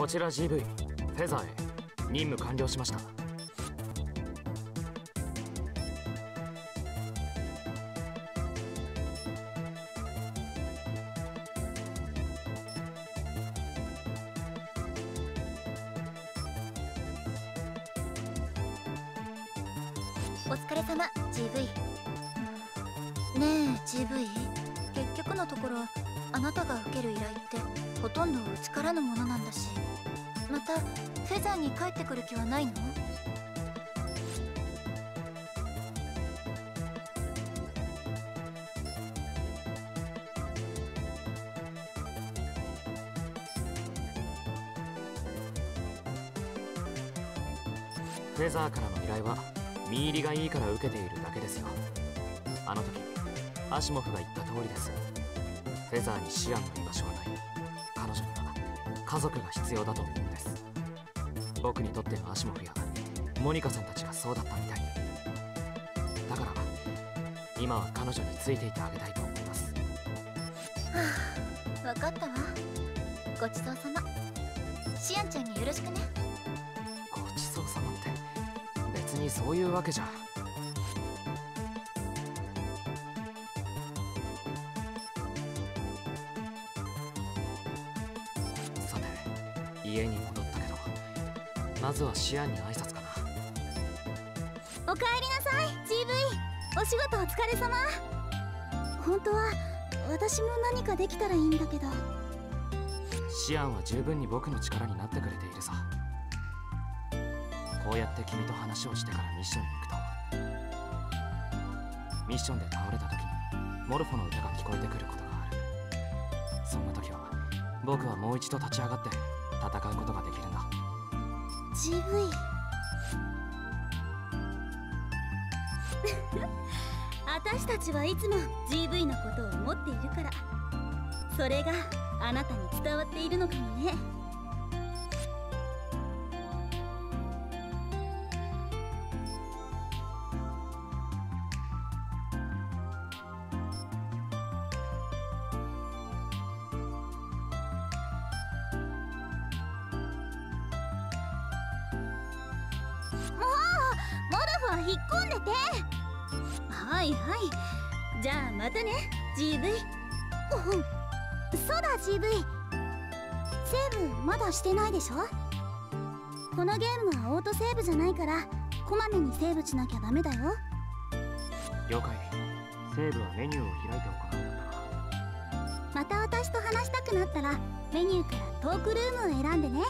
こちら GV フェザーへ。任務完了しました。お疲れ様 GV ねえ GV 結局のところあなたが受ける依頼ってほとんどうちからのものなんだしまたフェザーに帰ってくる気はないの？フェザーからの依頼は見入りがいいから受けているだけですよ。あの時アシモフが言った通りです。フェザーにシアンの居場所はない。彼女には家族が必要だと思うんです。僕にとってのアシモフやモニカさんたちがそうだったみたい。にだから今は彼女についていてあげたいと思います。分かったわ。ごちそうさま。シアンちゃんによろしくね。ごちそうさまって別にそういうわけじゃ家に戻ったけどまずはシアンに挨拶かな。おかえりなさい GV お仕事お疲れ様。本当は私も何かできたらいいんだけど。シアンは十分に僕の力になってくれているさ。こうやって君と話をしてからミッションに行くと。ミッションで倒れた時にモルフォの歌が聞こえてくることがある。そんな時は僕はもう一度立ち上がって戦うことができるんだ GV 私たちはいつも GV のことを思っているから。それがあなたに伝わっているのかもね。引っ込んでて。はいはい。じゃあまたね GV うん。そうだ GV セーブまだしてないでしょ？このゲームはオートセーブじゃないからこまめにセーブしなきゃダメだよ。了解。セーブはメニューを開いて行うんだったまた私と話したくなったらメニューからトークルームを選んでね